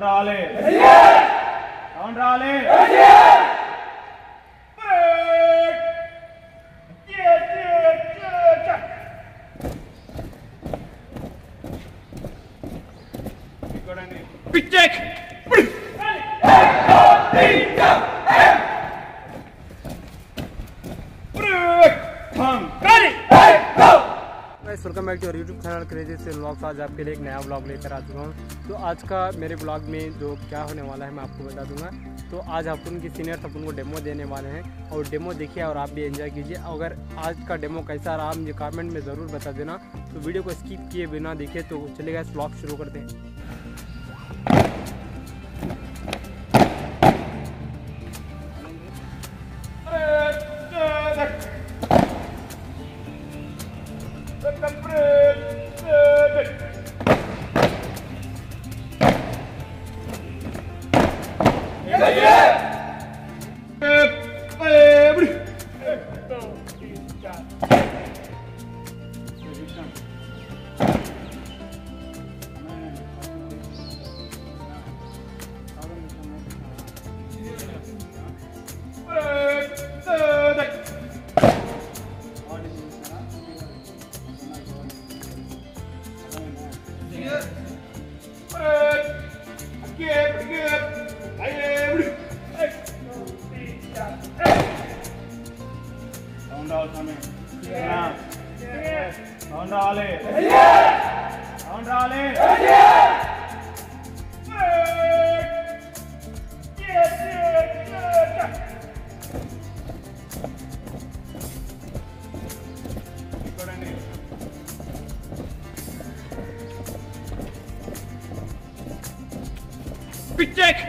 कौन डाले कौन डाले Check! One, two, three! Welcome back to YouTube channel crazy से ब्लॉग्स आज आपके लिए एक नया ब्लॉग लेकर आ चुका हूँ। तो आज का मेरे ब्लॉग में जो क्या होने वाला है, मैं आपको बता दूँगा। तो आज अपन की सीनियर्स अपन को डेमो देने वाले हैं। और डेमो देखिए और आप भी एंजॉय कीजिए। अगर आज का डेमो कैसा रहा मुझे कमेंट में ज़रूर बता देना। तो वीडियो को स्किप किए बिना देखिए तो चलेगा, इस ब्लॉग शुरू करते हैं। Get, get. స్వామి సౌండ్ రావాలి సౌండ్ రావాలి చూడండి పిచ్చెక్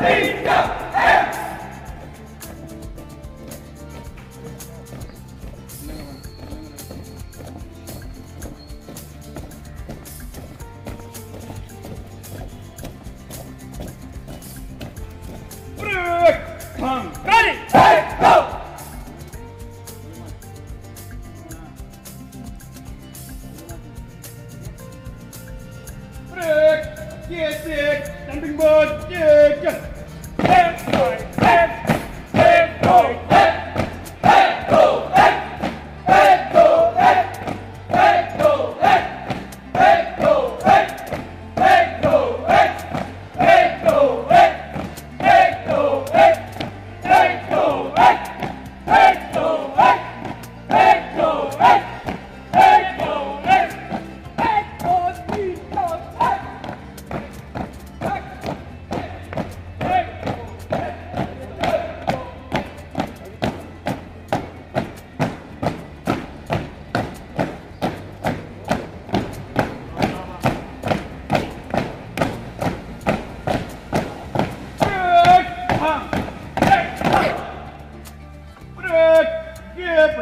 Jumping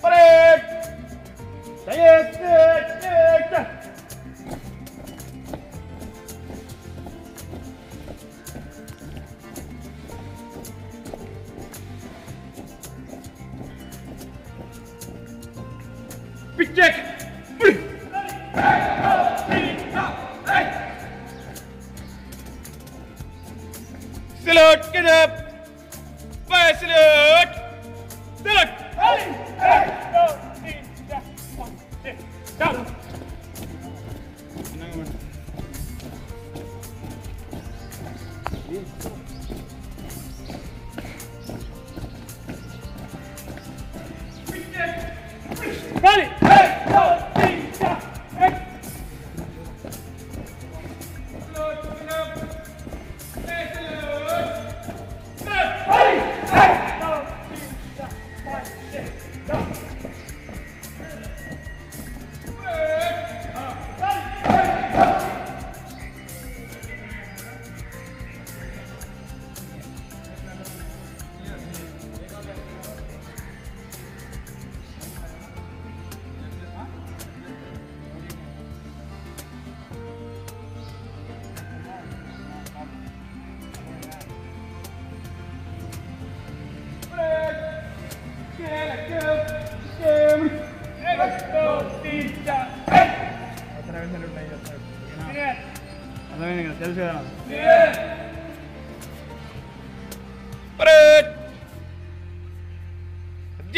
Pick Break, break! Ready, hey, go! తెలుసు కదా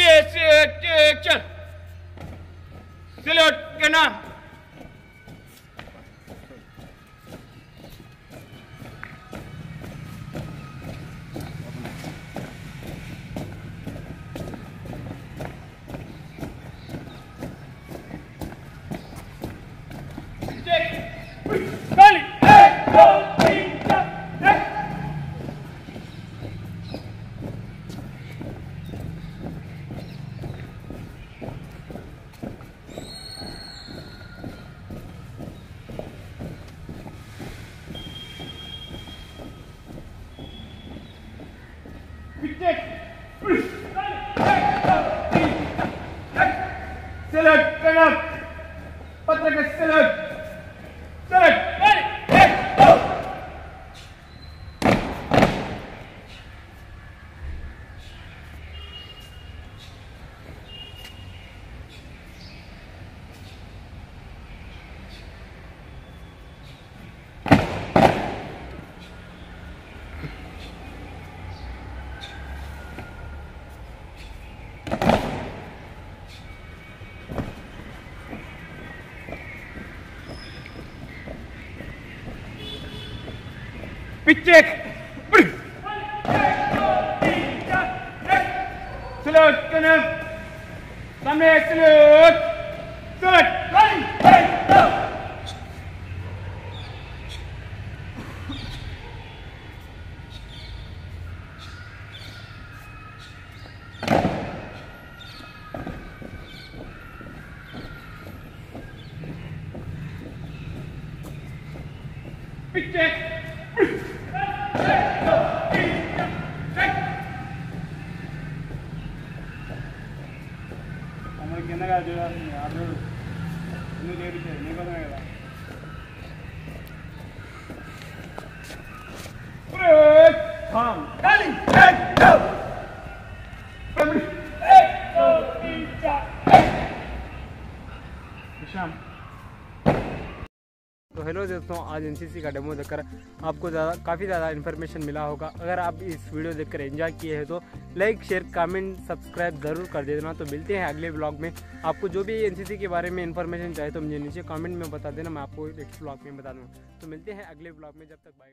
Yes, yes, yes, yes. Salute, good night. Hey! Pitchek. Sluit kunnen. Daarmee sluit. Sluit. Pitchek. Ready, hey, go. Pitch check. అమ్మకి కిందగా చూడాలి ఆడు ఎందుకు చేయించారు నీకోసమే కదా Calm. Ready, hey, go! Hey, go, विश्राम तो हेलो दोस्तों आज एनसीसी का डेमो देखकर आपको ज़्यादा काफ़ी ज़्यादा इन्फॉर्मेशन मिला होगा अगर आप इस वीडियो देखकर एंजॉय किए हैं तो लाइक, शेयर, कमेंट, सब्सक्राइब ज़रूर कर दे देना। तो मिलते हैं अगले ब्लॉग में। आपको जो भी एनसीसी के बारे में इन्फॉर्मेशन चाहिए तो मुझे नीचे कमेंट में बता देना। मैं आपको नेक्स्ट ब्लॉग में बता दूँगा। तो मिलते हैं अगले ब्लॉग में। जब तक बाय